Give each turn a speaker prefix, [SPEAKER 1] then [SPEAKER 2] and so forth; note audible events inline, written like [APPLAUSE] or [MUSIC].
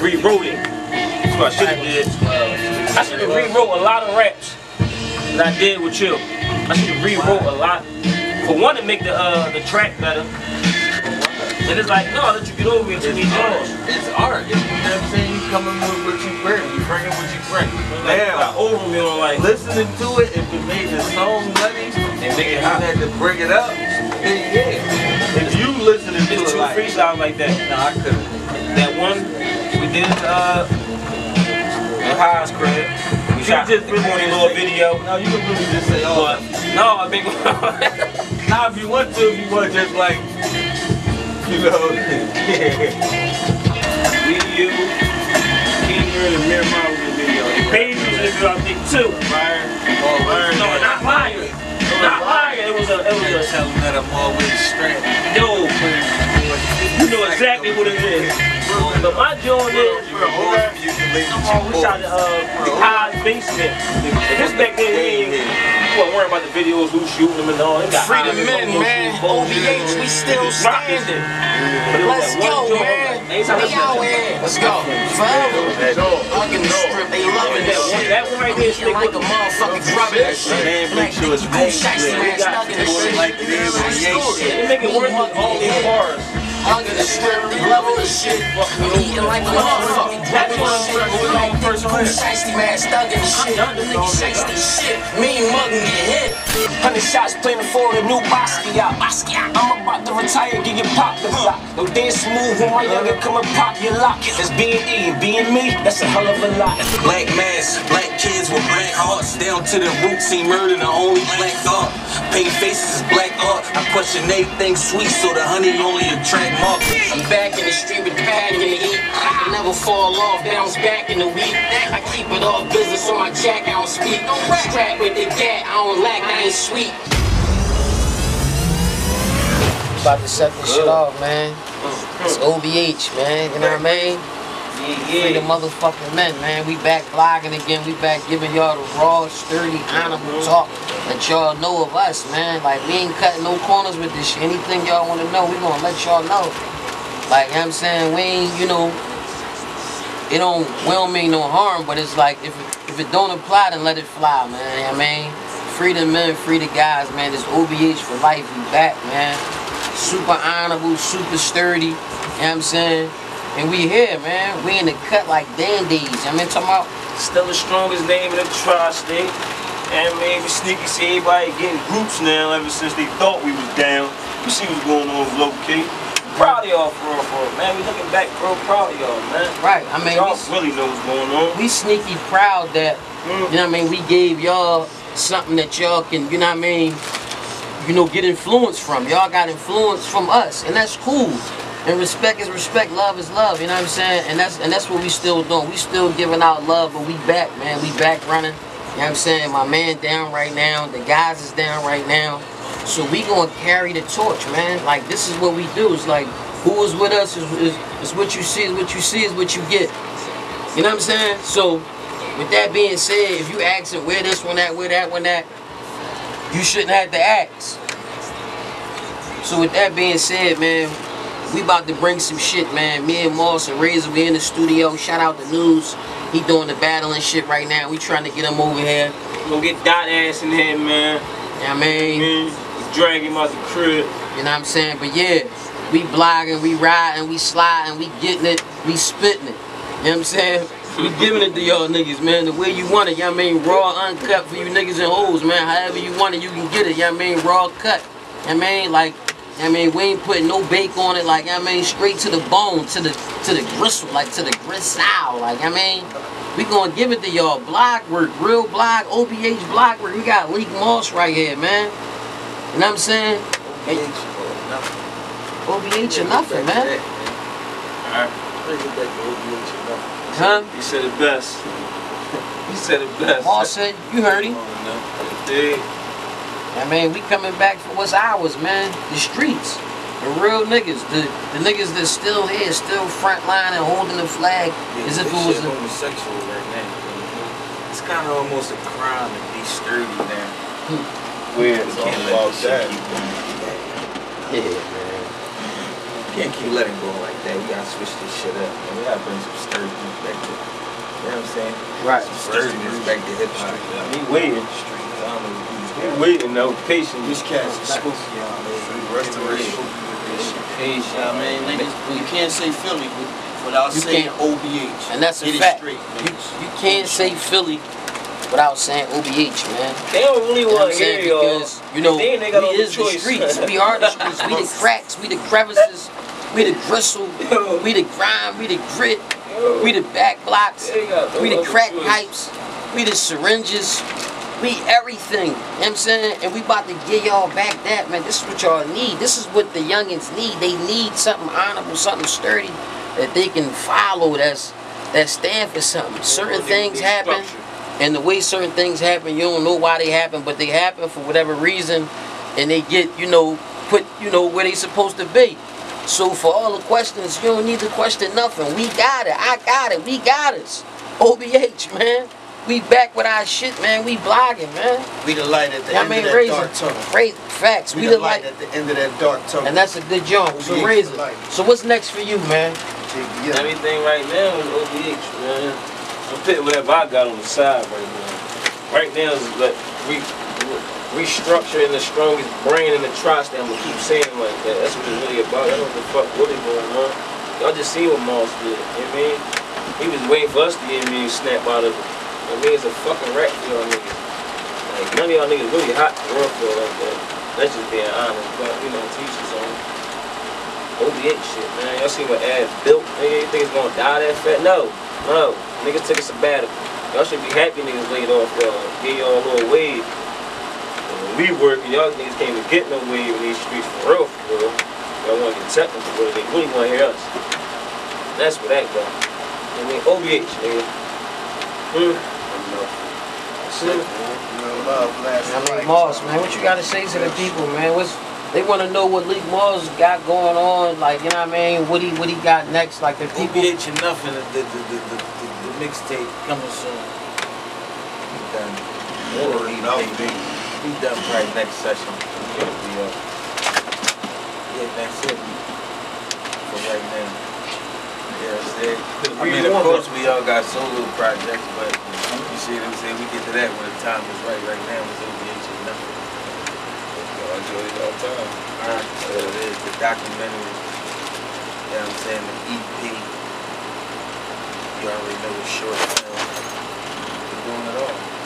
[SPEAKER 1] have rewrote it. That's what I should have did. I should have rewrote a lot of raps that I did with you. I should have rewrote a lot. For one, to make the uh, the track better. And it's like, no, I'll let you get over it to these songs.
[SPEAKER 2] It's art. You know what I'm saying? You coming with what you bring. You bringing what you bring.
[SPEAKER 1] Like, got
[SPEAKER 2] Now,
[SPEAKER 1] over me on like,
[SPEAKER 2] listening to it, if it made the song nutty,
[SPEAKER 1] and
[SPEAKER 2] you had to bring it up, then yeah. If you listening to it
[SPEAKER 1] two
[SPEAKER 2] like,
[SPEAKER 1] freestyles like that.
[SPEAKER 2] nah, I couldn't.
[SPEAKER 1] That one did uh in High's crib. We shot
[SPEAKER 2] just
[SPEAKER 1] the corny little video.
[SPEAKER 2] No, you can really just say, oh,
[SPEAKER 1] But no, I think [LAUGHS]
[SPEAKER 2] now if you want to, if you want just like, you know, [LAUGHS]
[SPEAKER 1] me, you, Peter, and Miramar was in the video. And Baby was in the video, I think too.
[SPEAKER 2] Liar. Oh, liar.
[SPEAKER 1] No, not liar. Not liar. It was a, it was a,
[SPEAKER 2] Tell them that I'm always straight.
[SPEAKER 1] yo, you know exactly what it is. But my joint is, we shot at uh, High's basement. And this back then, we ain't, we wasn't worrying about the videos, who's shooting them and all. It got
[SPEAKER 3] Free the
[SPEAKER 1] Highs,
[SPEAKER 3] men, man. OBH, we still
[SPEAKER 1] Rocking
[SPEAKER 3] standing.
[SPEAKER 1] But it
[SPEAKER 3] Let's go, man.
[SPEAKER 1] like, anytime
[SPEAKER 3] out here. Let's go. Forever. Hugging the strip, they loving
[SPEAKER 1] that
[SPEAKER 3] this shit.
[SPEAKER 1] that one right there stick
[SPEAKER 3] like a
[SPEAKER 1] the
[SPEAKER 3] motherfucking grubbing that shit.
[SPEAKER 2] Man, make sure it's
[SPEAKER 3] Black
[SPEAKER 2] made
[SPEAKER 3] shiesty
[SPEAKER 2] clear.
[SPEAKER 3] man stuck in the shit.
[SPEAKER 2] Like the abbreviation.
[SPEAKER 1] They make it worse with all these bars.
[SPEAKER 3] Hugging the strip, they loving the shit. Eating like a motherfucking grubbing the shit. Like the cool shiesty man stuck in the shit. Nigga shiesty shit. Me and Mug can get hit. Hundred shots playing for the new Basquiat. Basquiat. I'm about to retire, get your pop the block. No dance smooth when my younger come and pop your lock. That's being E and being me, that's a hell of a lot.
[SPEAKER 4] Black mask, black kids with black hearts, down to the roots, see murder the only black thought. Paint faces is black art. I question everything sweet, so the honey only attract markers.
[SPEAKER 3] I'm back in the street with the bag and the heat. I can never fall off, bounce back in the week. I keep it all business on my jack, I don't speak. Strapped with the gat, I don't lack, I ain't sweet. About to set this shit off, man. It's OBH, man. You know what I mean? Free the motherfucking men, man. We back vlogging again. We back giving y'all the raw, sturdy, honorable talk that y'all know of us, man. Like, we ain't cutting no corners with this shit. Anything y'all want to know, we gonna let y'all know. Like, you know I'm saying? We ain't, you know, it don't, we don't mean no harm, but it's like, if it, if it don't apply, then let it fly, man. I mean? Free the men, free the guys, man. This OBH for life, we back, man. Super honorable, super sturdy, you know what I'm saying? And we here, man. We in the cut like dandies. I mean, talking about
[SPEAKER 1] Still the strongest name in the tri-state. And maybe sneaky see everybody getting groups now ever since they thought we was down. You see what's going on with Locate. Proud of y'all for real, for real, man. We looking back real proud of y'all, man.
[SPEAKER 3] right. I mean,
[SPEAKER 1] Y'all
[SPEAKER 3] we,
[SPEAKER 1] really know what's going on.
[SPEAKER 3] we sneaky proud that mm. you know what I mean. We gave y'all something that y'all can, you know what I mean. You know, get influence from. Y'all got influence from us, and that's cool. And respect is respect, love is love. You know what I'm saying? And that's and that's what we still doing. We still giving out love, but we back, man. We back running. You know what I'm saying? My man down right now. The guys is down right now. So we gonna carry the torch, man. Like this is what we do. It's like who is with us is, is, is what you see, is what you see, is what you get. You know what I'm saying? So with that being said, if you asking where this one at, where that one at, you shouldn't have to ask. So with that being said, man, we about to bring some shit, man. Me and Moss and Razor, we in the studio. Shout out to News. He doing the battling shit right now. We trying to get him over here.
[SPEAKER 1] Go get dot ass in here, man.
[SPEAKER 3] You know I mean?
[SPEAKER 1] Man, drag him out the crib.
[SPEAKER 3] You know what I'm saying? But yeah, we blogging, we riding, we sliding, we getting it, we spitting it. You know what I'm saying? We giving it to y'all niggas, man, the way you want it. You know I mean? Raw, uncut for you niggas and hoes, man. However you want it, you can get it. You know what I mean? Raw cut. You know what I mean? Like, you know what I mean? We ain't putting no bake on it. Like, you I mean? Straight to the bone, to the to the gristle, like to the gristle. Like, you I mean? We gonna give it to y'all. Block work, real block, OBH block work. We got Lik Moss right here, man. You know what I'm saying? Hey, OBH or nothing, man. Alright. Huh?
[SPEAKER 1] He said it best. He said it best.
[SPEAKER 3] Moss said, you heard him.
[SPEAKER 1] Dig?
[SPEAKER 3] I mean, we coming back for what's ours, man. The streets. The real niggas. The, the niggas that's still here, still front line and holding the flag as if it was a,
[SPEAKER 2] homosexual right now. It's kind of almost a crime to be sturdy now.
[SPEAKER 5] Weird.
[SPEAKER 2] We
[SPEAKER 5] It's all
[SPEAKER 2] can't let
[SPEAKER 5] about
[SPEAKER 2] this shit
[SPEAKER 5] that.
[SPEAKER 2] keep going.
[SPEAKER 3] Yeah, man.
[SPEAKER 2] can't keep letting go like that. We gotta switch this shit up. Man. We gotta bring some sturdiness back to, you know what I'm saying?
[SPEAKER 3] Right.
[SPEAKER 2] Some sturdiness back to hip hop.
[SPEAKER 1] He waiting. He waiting though, patient.
[SPEAKER 5] This cat's a spooky, y'all.
[SPEAKER 2] Restoration.
[SPEAKER 5] Peace, I mean, niggas, you can't say Philly without
[SPEAKER 3] You
[SPEAKER 5] saying
[SPEAKER 3] can't.
[SPEAKER 5] OBH.
[SPEAKER 3] And that's a
[SPEAKER 5] Get
[SPEAKER 3] fact.
[SPEAKER 5] straight,
[SPEAKER 3] You, you can't say Philly without saying OBH, man.
[SPEAKER 1] They don't really
[SPEAKER 3] You know what
[SPEAKER 1] want to hear
[SPEAKER 3] saying?
[SPEAKER 1] y'all.
[SPEAKER 3] Because, you know,
[SPEAKER 1] They ain't got no
[SPEAKER 3] we is the streets. We are the streets. We the [LAUGHS] cracks. We the crevices. We the gristle.
[SPEAKER 1] Yo.
[SPEAKER 3] We the grime. We the grit. We the back blocks.
[SPEAKER 1] They got no
[SPEAKER 3] We the
[SPEAKER 1] other
[SPEAKER 3] crack
[SPEAKER 1] choice.
[SPEAKER 3] pipes. We the syringes. We everything. You know what I'm saying? And we about to give y'all back that, man. This is what y'all need. This is what the youngins need. They need something honorable, something sturdy that they can follow that's that stand for something. Certain things happen. And the way certain things happen, you don't know why they happen, but they happen for whatever reason, and they get, you know, put, you know, where they supposed to be. So for all the questions, you don't need to question nothing. We got it. I got it. We got us. OBH, man. We back with our shit, man. We blogging, man.
[SPEAKER 5] We the light at the
[SPEAKER 3] I
[SPEAKER 5] end
[SPEAKER 3] mean,
[SPEAKER 5] of that
[SPEAKER 3] razor.
[SPEAKER 5] dark tunnel.
[SPEAKER 3] Ra- facts.
[SPEAKER 5] We,
[SPEAKER 3] We,
[SPEAKER 5] the
[SPEAKER 3] the
[SPEAKER 5] light
[SPEAKER 3] like,
[SPEAKER 5] at the end of that dark tunnel.
[SPEAKER 3] and that's a good joint. So razor. So what's next for you, man?
[SPEAKER 5] Yeah.
[SPEAKER 1] Everything right now is OBH, man. I'm putting whatever I got on the side right now. Right now is like re, restructuring the strongest brain in the tri-state. I'm gonna keep saying like that. That's what it's really about. I don't know what the fuck really going on. Y'all just see what Moss did. You know what I mean? He was waiting for us to get me snap out of it. I mean, it's a fucking rap for y'all niggas. Like, none of y'all niggas really hot real for like that. That's just being honest. But, you know, teachers on. OBH shit, man. Y'all see what Ad built? Nigga, you think it's gonna die that fat? No, no. Niggas took a sabbatical. Y'all should be happy niggas laid off y'all. Give y'all a little wave. When we working, y'all niggas can't even get no wave in these streets for real, for real. Y'all wanna get technical with it. They really wanna hear us. That's where that go. I mean, OBH, nigga. Hmm.
[SPEAKER 5] That's man. Real love, last
[SPEAKER 3] I mean,
[SPEAKER 5] night.
[SPEAKER 3] Moss, man, what you got to say to the people, man? What's they want to know what Lik Moss got going on, like you know what I mean? What he what he got next, like the people.
[SPEAKER 2] OBH enough and the, the, the, the, the, the, the mixtape coming soon. We done.
[SPEAKER 5] Word,
[SPEAKER 2] We
[SPEAKER 5] no,
[SPEAKER 2] done. We done probably next session. Yeah, yeah, that's it. For right now. Yes, yeah, I mean, of course, we all got solo projects, but you see what I'm saying? We get to that when the time is right. Right now, it's OBH and nothing.
[SPEAKER 1] So I enjoy it all time.
[SPEAKER 2] All right, so it is the documentary. You know what I'm saying? The EP. You already know the short film. We're doing it all.